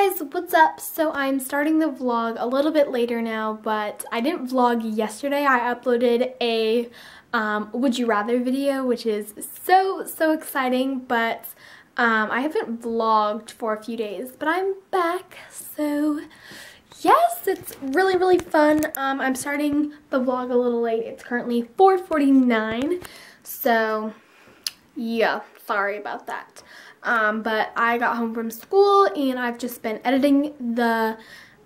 guys, what's up? So I'm starting the vlog a little bit later now, but I didn't vlog yesterday. I uploaded a um, Would You Rather video, which is so, so exciting, but um, I haven't vlogged for a few days, but I'm back, so yes, it's really, really fun. Um, I'm starting the vlog a little late. It's currently 4.49, so yeah, sorry about that. Um, but I got home from school and I've just been editing the,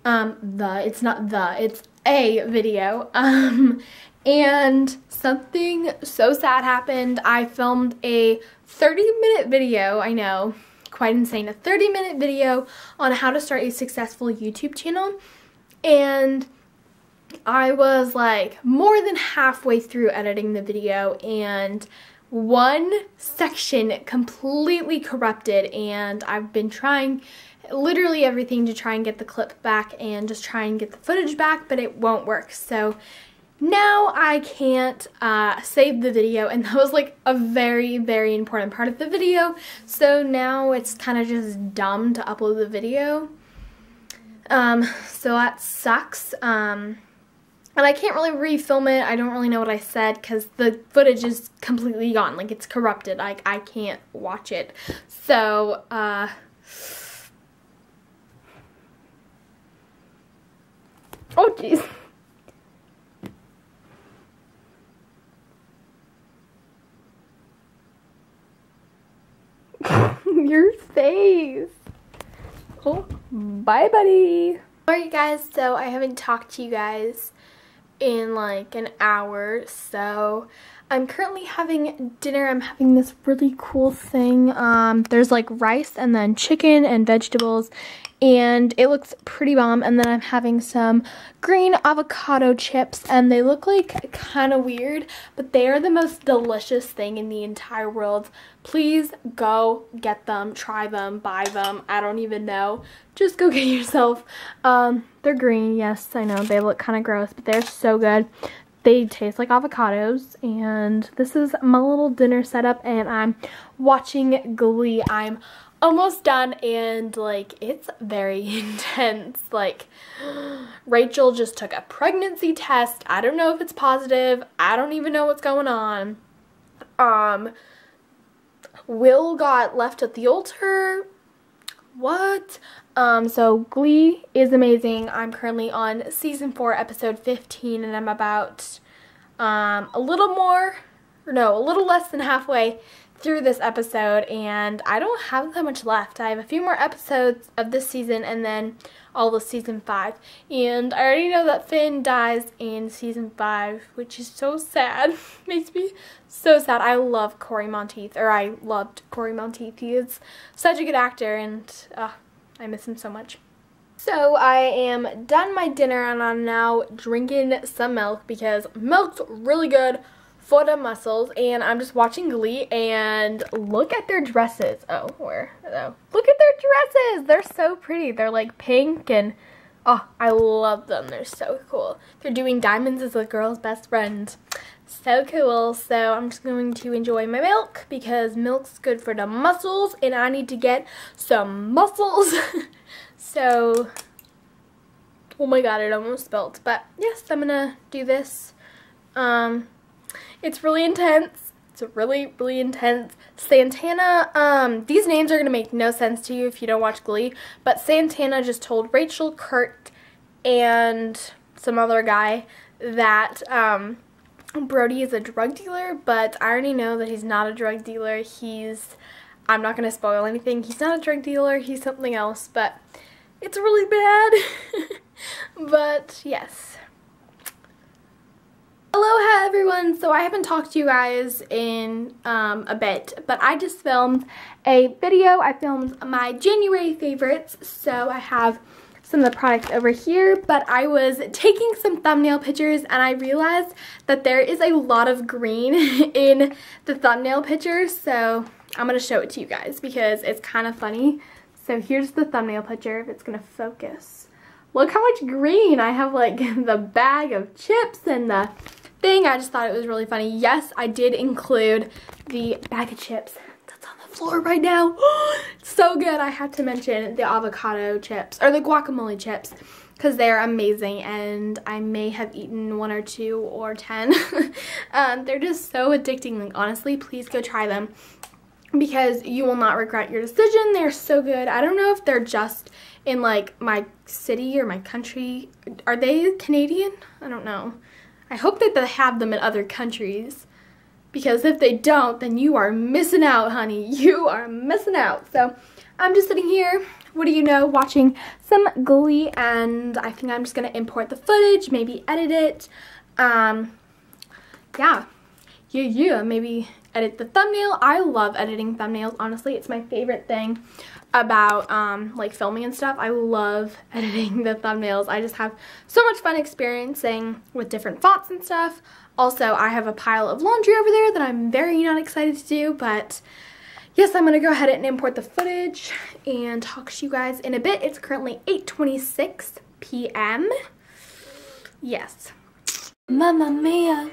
um, the, it's not the, it's a video. Um, and something so sad happened. I filmed a 30 minute video, I know, quite insane, a 30 minute video on how to start a successful YouTube channel. And I was like more than halfway through editing the video and one section completely corrupted and I've been trying literally everything to try and get the clip back and just try and get the footage back but it won't work. So now I can't uh, save the video and that was like a very very important part of the video. So now it's kind of just dumb to upload the video. Um, so that sucks. Um, and I can't really refilm it. I don't really know what I said because the footage is completely gone. Like, it's corrupted. Like, I can't watch it. So, uh... Oh, jeez. Your face. Oh, bye, buddy. Alright, guys, so I haven't talked to you guys in like an hour so I'm currently having dinner. I'm having this really cool thing. Um, there's like rice and then chicken and vegetables and it looks pretty bomb. And then I'm having some green avocado chips and they look like kind of weird, but they are the most delicious thing in the entire world. Please go get them, try them, buy them. I don't even know. Just go get yourself. Um, they're green. Yes, I know they look kind of gross, but they're so good. They taste like avocados and this is my little dinner setup and I'm watching Glee. I'm almost done and like it's very intense. Like Rachel just took a pregnancy test. I don't know if it's positive. I don't even know what's going on. Um Will got left at the altar. What? Um, so Glee is amazing. I'm currently on season 4, episode 15, and I'm about um, a little more, no, a little less than halfway through this episode, and I don't have that much left. I have a few more episodes of this season, and then all of season 5. And I already know that Finn dies in season 5, which is so sad. Makes me so sad. I love Cory Monteith, or I loved Cory Monteith. He is such a good actor, and uh, I miss him so much. So I am done my dinner and I'm now drinking some milk because milk's really good for the muscles and I'm just watching Glee and look at their dresses. Oh, where? Oh, look at their dresses. They're so pretty. They're like pink and oh, I love them. They're so cool. They're doing Diamonds as a girl's best friend. So cool. So I'm just going to enjoy my milk because milk's good for the muscles and I need to get some muscles. so, oh my god, it almost spilled. But yes, I'm to do this. Um, it's really intense. It's really, really intense. Santana, um, these names are going to make no sense to you if you don't watch Glee, but Santana just told Rachel, Kurt, and some other guy that, um, Brody is a drug dealer, but I already know that he's not a drug dealer. He's, I'm not going to spoil anything. He's not a drug dealer. He's something else, but it's really bad. but yes. Everyone. So I haven't talked to you guys in um, a bit, but I just filmed a video. I filmed my January favorites. So I have some of the products over here, but I was taking some thumbnail pictures and I realized that there is a lot of green in the thumbnail pictures, so I'm going to show it to you guys because it's kind of funny. So here's the thumbnail picture if it's going to focus. Look how much green. I have like the bag of chips and the thing. I just thought it was really funny. Yes, I did include the bag of chips that's on the floor right now. so good. I have to mention the avocado chips or the guacamole chips because they're amazing and I may have eaten one or two or ten. um, they're just so addicting. Like honestly, please go try them because you will not regret your decision. They're so good. I don't know if they're just in like my city or my country. Are they Canadian? I don't know. I hope that they have them in other countries because if they don't, then you are missing out, honey. You are missing out. So I'm just sitting here, what do you know, watching some Glee, and I think I'm just going to import the footage, maybe edit it. Um, yeah, yeah, yeah, maybe edit the thumbnail. I love editing thumbnails, honestly. It's my favorite thing about um, like filming and stuff. I love editing the thumbnails. I just have so much fun experiencing with different fonts and stuff. Also, I have a pile of laundry over there that I'm very not excited to do, but yes, I'm to go ahead and import the footage and talk to you guys in a bit. It's currently 8.26 p.m. Yes. Mamma mia.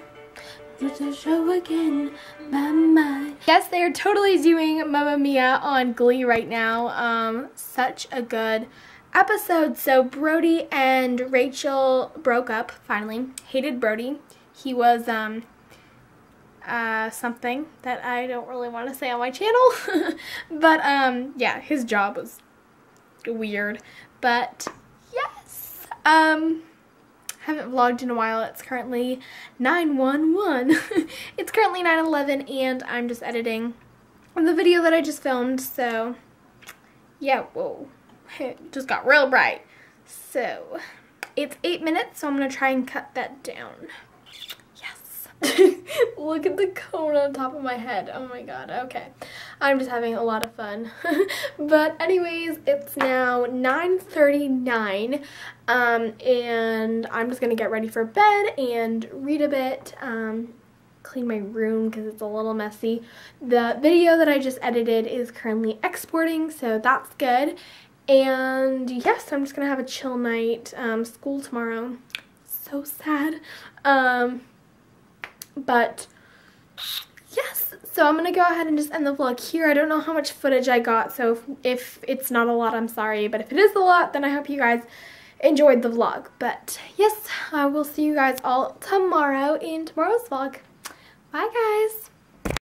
It's a show again, Mama. Yes, they are totally doing Mamma Mia on Glee right now. Um, such a good episode. So Brody and Rachel broke up, finally. Hated Brody. He was, um, uh, something that I don't really want to say on my channel. but, um, yeah, his job was weird. But, yes. Um, haven't vlogged in a while. It's currently 911. it's currently 911 and I'm just editing the video that I just filmed. So, yeah, whoa. It just got real bright. So, it's 8 minutes, so I'm to try and cut that down. Yes. Look at the cone on top of my head. Oh my god, okay. I'm just having a lot of fun. but anyways, it's now 9.39 um, and I'm just going to get ready for bed and read a bit. Um, clean my room because it's a little messy. The video that I just edited is currently exporting, so that's good. And yes, I'm just going to have a chill night. Um, school tomorrow. So sad. Um, but yes, so I'm going to go ahead and just end the vlog here. I don't know how much footage I got, so if, if it's not a lot, I'm sorry. But if it is a lot, then I hope you guys enjoyed the vlog. But yes, I will see you guys all tomorrow in tomorrow's vlog. Bye, guys.